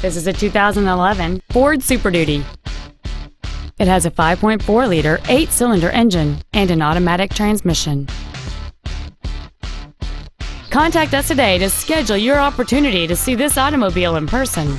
This is a 2011 Ford Super Duty. It has a 5.4 liter, 8 cylinder engine and an automatic transmission. Contact us today to schedule your opportunity to see this automobile in person.